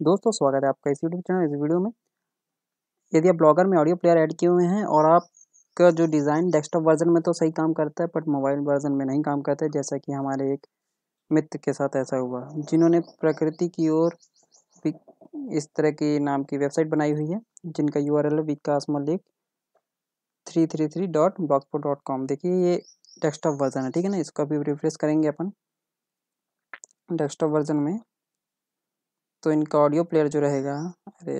दोस्तों, स्वागत है आपका इस यूट्यूब चैनल इस वीडियो में। यदि आप ब्लॉगर में ऑडियो प्लेयर ऐड किए हुए हैं और आपका जो डिज़ाइन डेस्कटॉप वर्जन में तो सही काम करता है बट मोबाइल वर्जन में नहीं काम करता है, जैसा कि हमारे एक मित्र के साथ ऐसा हुआ, जिन्होंने प्रकृति की ओर इस तरह की नाम की वेबसाइट बनाई हुई है, जिनका यू आर एल है Vikas Malik three three three dot ब्लॉकपो dot com देखिए, ये डेस्कटॉप वर्जन है, ठीक है ना? इसको अभी रिफ्रेश करेंगे अपन डेस्कटॉप वर्जन में। तो इनका ऑडियो प्लेयर जो रहेगा, अरे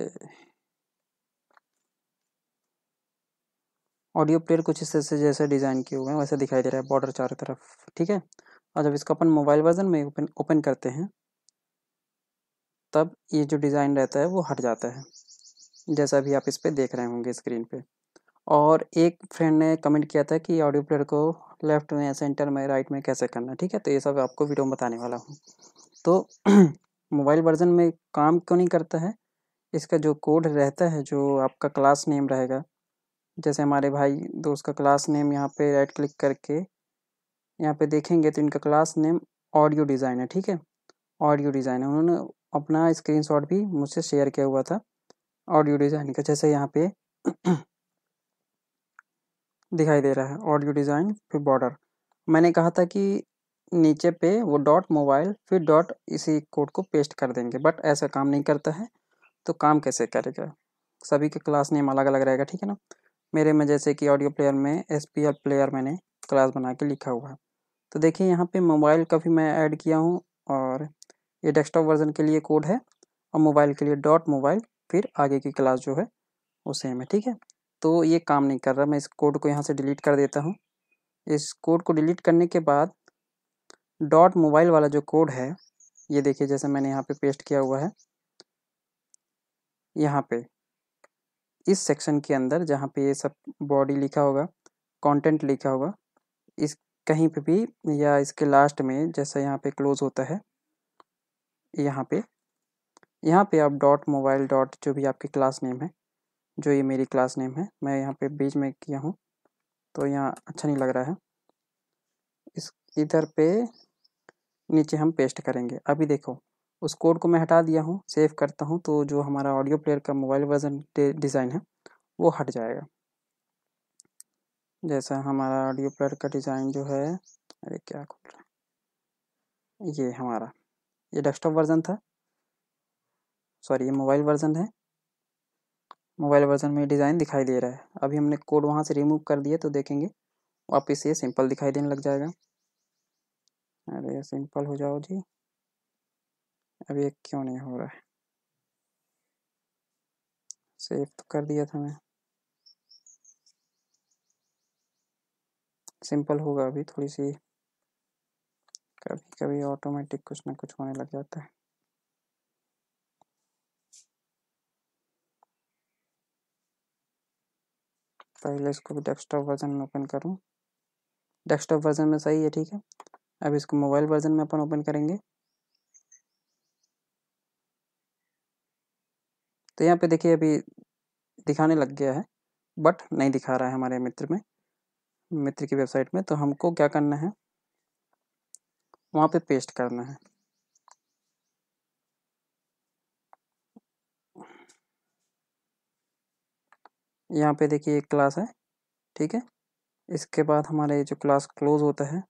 ऑडियो प्लेयर कुछ इस तरह से जैसे डिज़ाइन किए हुए हैं, वैसे दिखाई दे रहा है बॉर्डर चारों तरफ़, ठीक है? और जब इसको अपन मोबाइल वर्जन में ओपन ओपन करते हैं, तब ये जो डिज़ाइन रहता है वो हट जाता है, जैसा भी आप इस पर देख रहे होंगे स्क्रीन पे। और एक फ्रेंड ने कमेंट किया था कि ऑडियो प्लेयर को लेफ़्ट में सेंटर में राइट में कैसे करना ठीक है? तो ये सब आपको वीडियो में बताने वाला हूँ। तो मोबाइल वर्जन में काम क्यों नहीं करता है? इसका जो कोड रहता है, जो आपका क्लास नेम रहेगा, जैसे हमारे भाई दोस्त का क्लास नेम यहाँ पे राइट क्लिक करके, यहाँ पे देखेंगे तो इनका क्लास नेम ऑडियो डिज़ाइन है, ठीक है? ऑडियो डिज़ाइन है। उन्होंने अपना स्क्रीनशॉट भी मुझसे शेयर किया हुआ था ऑडियो डिज़ाइन का, जैसे यहाँ पे दिखाई दे रहा है ऑडियो डिज़ाइन फिर बॉर्डर मैंने कहा था कि नीचे पे वो डॉट मोबाइल फिर डॉट इसी कोड को पेस्ट कर देंगे। बट ऐसा काम नहीं करता है तो काम कैसे करेगा? सभी के क्लास नेम अलग अलग रहेगा, ठीक है ना? मेरे में जैसे कि ऑडियो प्लेयर में एसपीएल प्लेयर मैंने क्लास बना के लिखा हुआ है। तो देखिए, यहाँ पे मोबाइल का भी मैं ऐड किया हूँ और ये डेस्कटॉप वर्जन के लिए कोड है और मोबाइल के लिए डॉट मोबाइल फिर आगे की क्लास जो है, वो सेम है, ठीक है? तो ये काम नहीं कर रहा, मैं इस कोड को यहाँ से डिलीट कर देता हूँ। इस कोड को डिलीट करने के बाद डॉट मोबाइल वाला जो कोड है, ये देखिए जैसे मैंने यहाँ पे पेस्ट किया हुआ है। यहाँ पे, इस सेक्शन के अंदर जहाँ पे ये सब बॉडी लिखा होगा कंटेंट लिखा होगा, इस कहीं पे भी या इसके लास्ट में जैसा यहाँ पे क्लोज होता है, यहाँ पे यहाँ पे आप डॉट मोबाइल डॉट जो भी आपकी क्लास नेम है, जो ये मेरी क्लास नेम है, मैं यहाँ पे बीच में किया हूँ तो यहाँ अच्छा नहीं लग रहा है। इस, इधर पे नीचे हम पेस्ट करेंगे। अभी देखो, उस कोड को मैं हटा दिया हूँ सेव करता हूँ तो जो हमारा ऑडियो प्लेयर का मोबाइल वर्जन डिज़ाइन है, वो हट जाएगा। जैसा हमारा ऑडियो प्लेयर का डिज़ाइन जो है, अरे क्या खोल रहा है? ये हमारा, ये डेस्कटॉप वर्जन था। सॉरी ये मोबाइल वर्जन है। मोबाइल वर्जन में डिज़ाइन दिखाई दे रहा है। अभी हमने कोड वहाँ से रिमूव कर दिया तो देखेंगे, वापस ये सिंपल दिखाई देने लग जाएगा। अरे सिंपल हो जाओ जी। अभी एक क्यों नहीं हो रहा है? सेव तो कर दिया था मैं। सिंपल होगा अभी थोड़ी सी। कभी कभी ऑटोमेटिक कुछ ना कुछ होने लग जाता है। पहले इसको डेस्कटॉप वर्जन में ओपन करूँ। डेस्कटॉप वर्जन में सही है, ठीक है? अब इसको मोबाइल वर्जन में अपन ओपन करेंगे। तो यहाँ पे देखिए अभी दिखाने लग गया है बट नहीं दिखा रहा है हमारे मित्र में, मित्र की वेबसाइट में। तो हमको क्या करना है, वहाँ पे पेस्ट करना है। यहाँ पे देखिए एक क्लास है, ठीक है? इसके बाद हमारे जो क्लास क्लोज होता है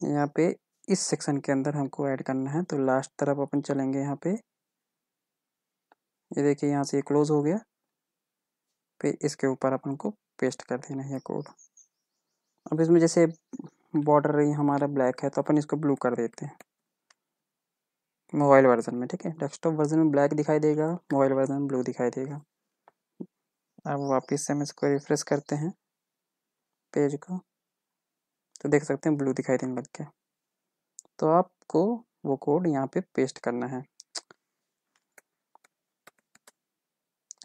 यहाँ पे इस सेक्शन के अंदर हमको ऐड करना है तो लास्ट तरफ़ अपन चलेंगे यहाँ पे। ये यह देखिए यहाँ से ये यह क्लोज हो गया। फिर इसके ऊपर अपन को पेस्ट कर देना है कोड अब इसमें जैसे बॉर्डर हमारा ब्लैक है तो अपन इसको ब्लू कर देते हैं। मोबाइल वर्जन में, ठीक है? डेस्कटॉप वर्जन में ब्लैक दिखाई देगा मोबाइल वर्जन में ब्लू दिखाई देगा। अब वापस से हम इसको रिफ्रेश करते हैं पेज को। तो देख सकते हैं, ब्लू दिखाई देने लग गया। तो आपको वो कोड यहाँ पे पेस्ट करना है।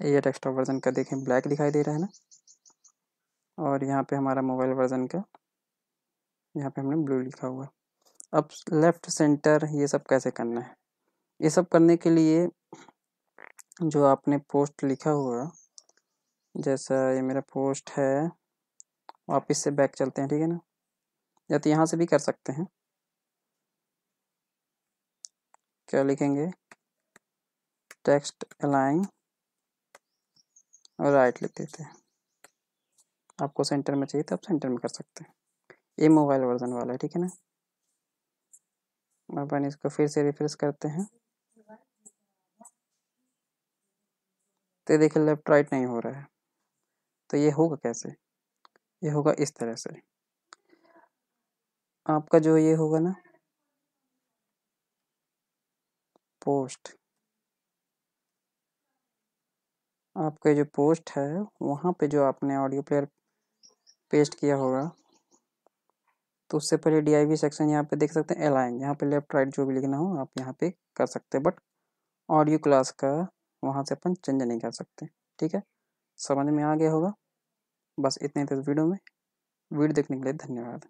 ये डेस्कटॉप वर्जन का देखें, ब्लैक दिखाई दे रहा है ना? और यहाँ पे हमारा मोबाइल वर्जन का, यहाँ पे हमने ब्लू लिखा हुआ अब लेफ़्ट सेंटर ये सब कैसे करना है? ये सब करने के लिए जो आपने पोस्ट लिखा हुआ, जैसा ये मेरा पोस्ट है वापस से बैक चलते हैं, ठीक है ना? या तो यहाँ से भी कर सकते हैं। क्या लिखेंगे? टेक्स्ट अलाइन और राइट लिख देते हैं। आपको सेंटर में चाहिए तो आप सेंटर में कर सकते हैं। ये मोबाइल वर्जन वाला है, ठीक है ना? अपन इसको फिर से रिफ्रेश करते हैं। तो देखिए, लेफ़्ट राइट नहीं हो रहा है। तो ये होगा कैसे? ये होगा इस तरह से। आपका जो ये होगा ना, पोस्ट। आपका जो पोस्ट है, वहाँ पे जो आपने ऑडियो प्लेयर पेस्ट किया होगा तो उससे पहले डी आई वी सेक्शन यहाँ पे देख सकते हैं अलाइन यहाँ पे लेफ़्ट राइट जो भी लिखना हो, आप यहाँ पे कर सकते हैं बट ऑडियो क्लास का वहाँ से अपन चेंज नहीं कर सकते, ठीक है? समझ में आ गया होगा? बस इतने थे वीडियो में। वीडियो देखने के लिए धन्यवाद।